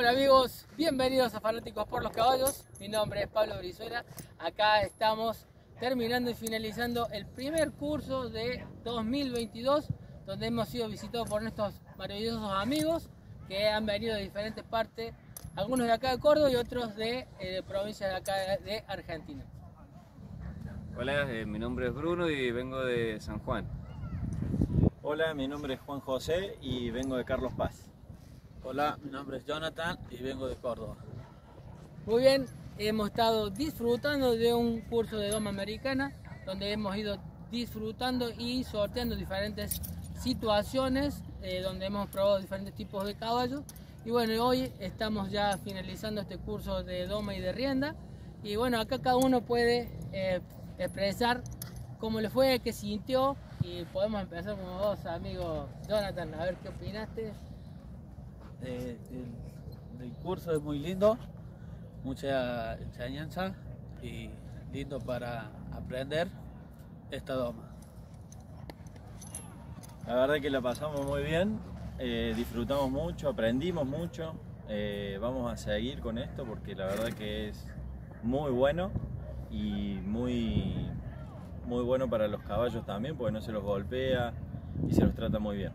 Hola amigos, bienvenidos a Fanáticos por los Caballos. Mi nombre es Pablo Brizuela. Acá estamos terminando y finalizando el primer curso de 2022, donde hemos sido visitados por nuestros maravillosos amigos que han venido de diferentes partes, algunos de acá de Córdoba y otros de, eh, provincias de acá de Argentina. Hola, eh, mi nombre es Bruno y vengo de San Juan. Hola, mi nombre es Juan José y vengo de Carlos Paz. Hola, mi nombre es Jonathan y vengo de Córdoba. Muy bien, hemos estado disfrutando de un curso de Doma Americana, donde hemos ido disfrutando y sorteando diferentes situaciones, eh, donde hemos probado diferentes tipos de caballos. Y bueno, hoy estamos ya finalizando este curso de Doma y de Rienda. Y bueno, acá cada uno puede eh, expresar cómo le fue, qué sintió. Y podemos empezar con vos, amigo Jonathan, a ver qué opinaste. Eh, el, curso es muy lindo, mucha enseñanza y lindo para aprender esta doma. La verdad que la pasamos muy bien, eh, disfrutamos mucho, aprendimos mucho. eh, vamos a seguir con esto porque la verdad que es muy bueno y muy, muy bueno para los caballos también porque no se los golpea y se los trata muy bien.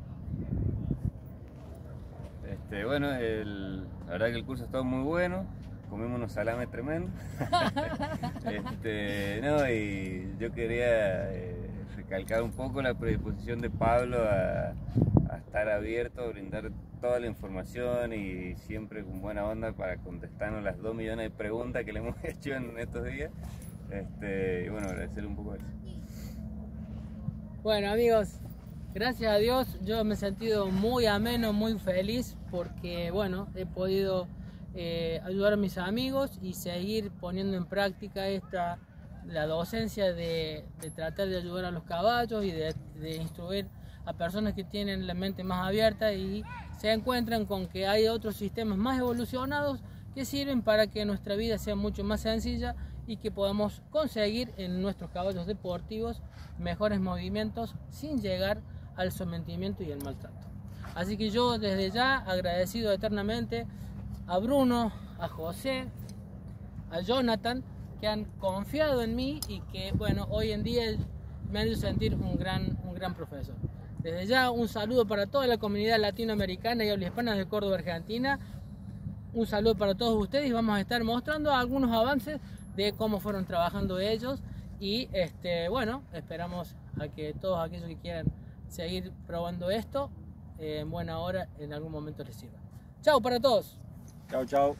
Este, bueno, el- la verdad que el curso estaba muy bueno, comimos unos salames tremendos. Este, no, y yo quería eh, recalcar un poco la predisposición de Pablo a, a estar abierto, a brindar toda la información y siempre con buena onda para contestarnos las dos millones de preguntas que le hemos hecho en estos días. Este, y bueno, agradecerle un poco eso. Bueno amigos, gracias a Dios yo me he sentido muy ameno, muy feliz porque bueno, he podido eh, ayudar a mis amigos y seguir poniendo en práctica esta la docencia de, tratar de ayudar a los caballos y de, instruir a personas que tienen la mente más abierta y se encuentran con que hay otros sistemas más evolucionados que sirven para que nuestra vida sea mucho más sencilla y que podamos conseguir en nuestros caballos deportivos mejores movimientos sin llegar al sometimiento y el maltrato. Así que yo desde ya agradecido eternamente a Bruno, a José, a Jonathan que han confiado en mí y que bueno, hoy en día me han hecho sentir un gran, un gran profesor. Desde ya un saludo para toda la comunidad latinoamericana y habla hispana de Córdoba, Argentina. Un saludo para todos ustedes vamos a estar mostrando algunos avances de cómo fueron trabajando ellos y este bueno, esperamos a que todos aquellos que quieran seguir probando esto eh, en buena hora en algún momento les sirva. Chao para todos. Chao, chao.